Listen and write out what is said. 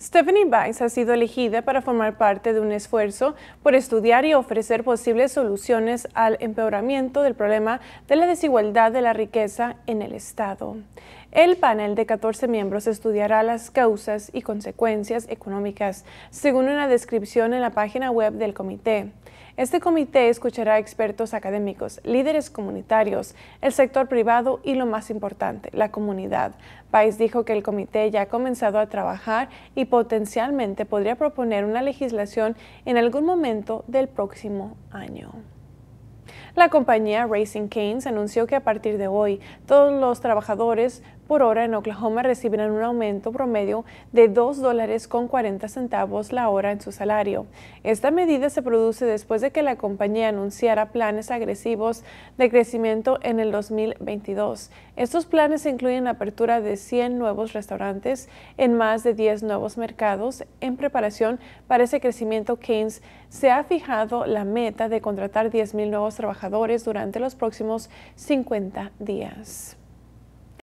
Stephanie Bice ha sido elegida para formar parte de un esfuerzo por estudiar y ofrecer posibles soluciones al empeoramiento del problema de la desigualdad de la riqueza en el Estado. El panel de 14 miembros estudiará las causas y consecuencias económicas, según una descripción en la página web del comité. Este comité escuchará a expertos académicos, líderes comunitarios, el sector privado y lo más importante, la comunidad. País dijo que el comité ya ha comenzado a trabajar y potencialmente podría proponer una legislación en algún momento del próximo año. La compañía Racing Canes anunció que a partir de hoy todos los trabajadores por hora en Oklahoma recibirán un aumento promedio de 2 dólares con 40 centavos la hora en su salario. Esta medida se produce después de que la compañía anunciara planes agresivos de crecimiento en el 2022. Estos planes incluyen la apertura de 100 nuevos restaurantes en más de 10 nuevos mercados. En preparación para ese crecimiento, Keynes se ha fijado la meta de contratar 10.000 nuevos trabajadores durante los próximos 50 días.